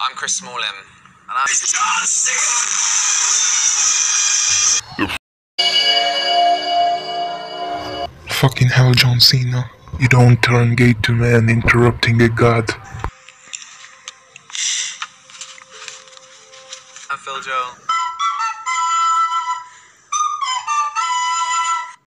I'm Chris Smalling. And I'm John Cena! Fucking hell, John Cena. You don't turn gay to man interrupting a god. I'm Phil Jones.